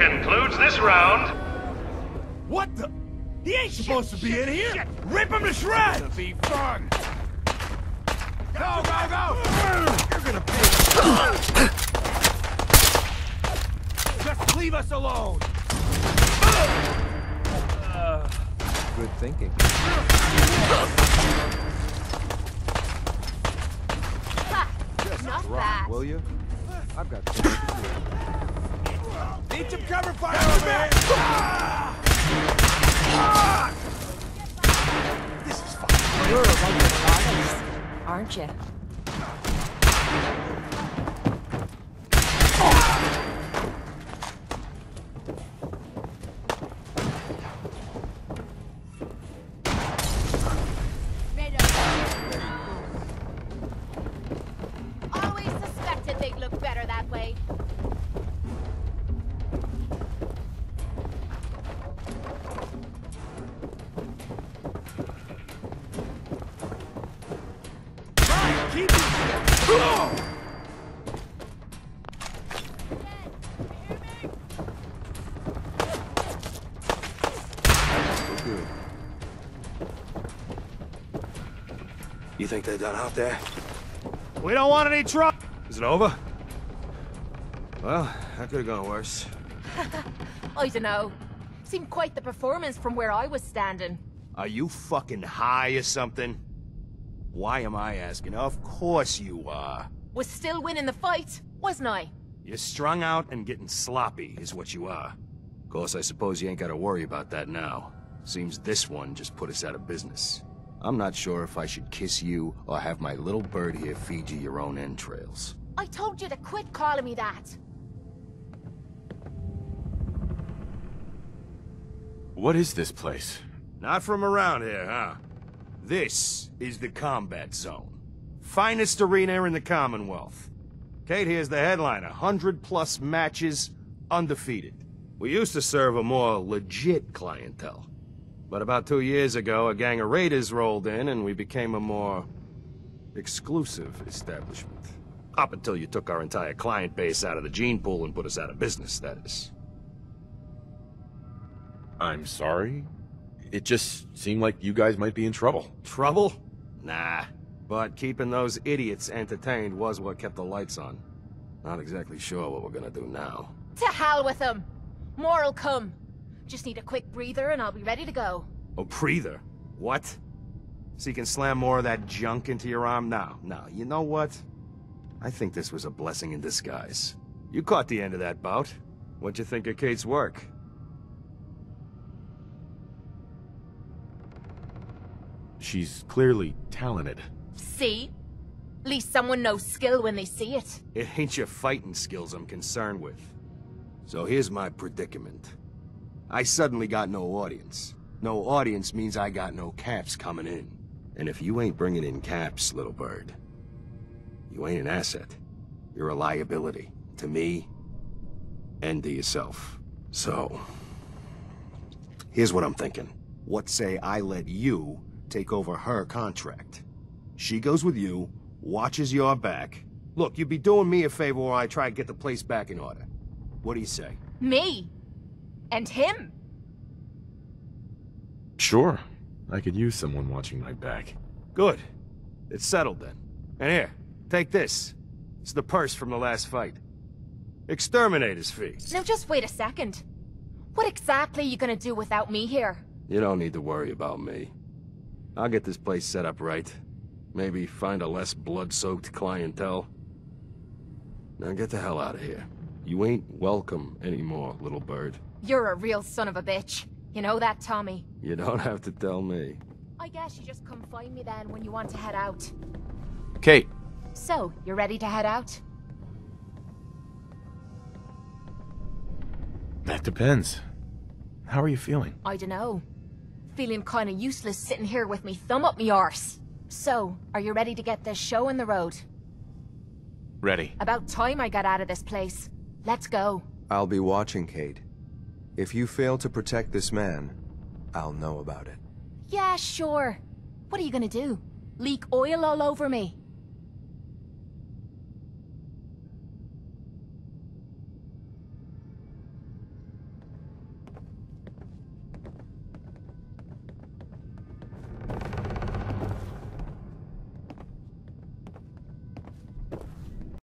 That concludes this round. What the? He ain't supposed to be in here! Rip him to shreds! It'll be fun. Go, go, go! You're gonna pay! Just leave us alone. Good thinking. Not bad. Will you? I've got things to do. Need some cover fire over here. You're a regular artist, aren't you? Always suspected they'd look better that way. Keep it! You think they're done out there? We don't want any trouble. Is it over? Well, that could have gone worse. I dunno. Seemed quite the performance from where I was standing. Are you fucking high or something? Why am I asking? Of course you are. Was still winning the fight, wasn't I? You're strung out and getting sloppy, is what you are. Of course, I suppose you ain't gotta worry about that now. Seems this one just put us out of business. I'm not sure if I should kiss you or have my little bird here feed you your own entrails. I told you to quit calling me that. What is this place? Not from around here, huh? This is the combat zone. Finest arena in the Commonwealth. Cait here's the headliner. 100 plus matches, undefeated. We used to serve a more legit clientele. But about two years ago, a gang of raiders rolled in and we became a more exclusive establishment. Up until you took our entire client base out of the gene pool and put us out of business, that is. I'm sorry. It just seemed like you guys might be in trouble. Trouble? Nah. But keeping those idiots entertained was what kept the lights on. Not exactly sure what we're gonna do now. To hell with them. More'll come. Just need a quick breather and I'll be ready to go. A breather? What? So you can slam more of that junk into your arm now? No, you know what? I think this was a blessing in disguise. You caught the end of that bout. What'd you think of Cait's work? She's clearly talented. See? At least someone knows skill when they see it. It ain't your fighting skills I'm concerned with. So here's my predicament. I suddenly got no audience. No audience means I got no caps coming in. And if you ain't bringing in caps, little bird, you ain't an asset. You're a liability. To me, and to yourself. So, here's what I'm thinking. What say I let you take over her contract? She goes with you, watches your back. Look, you'd be doing me a favor while I try to get the place back in order. What do you say? Me. And him. Sure. I could use someone watching my back. Good. It's settled then. And here, take this. It's the purse from the last fight. Exterminator's fee. Now just wait a second. What exactly are you gonna do without me here? You don't need to worry about me. I'll get this place set up right. Maybe find a less blood-soaked clientele. Now get the hell out of here. You ain't welcome anymore, little bird. You're a real son of a bitch. You know that, Tommy? You don't have to tell me. I guess you just come find me then when you want to head out. Cait, So, you're ready to head out? that depends. How are you feeling? I dunno. Feeling kinda useless sitting here with me thumb up me arse. So, are you ready to get this show on the road? Ready. About time I got out of this place. Let's go. I'll be watching, Cait. If you fail to protect this man, I'll know about it. Yeah, sure. What are you gonna do? Leak oil all over me?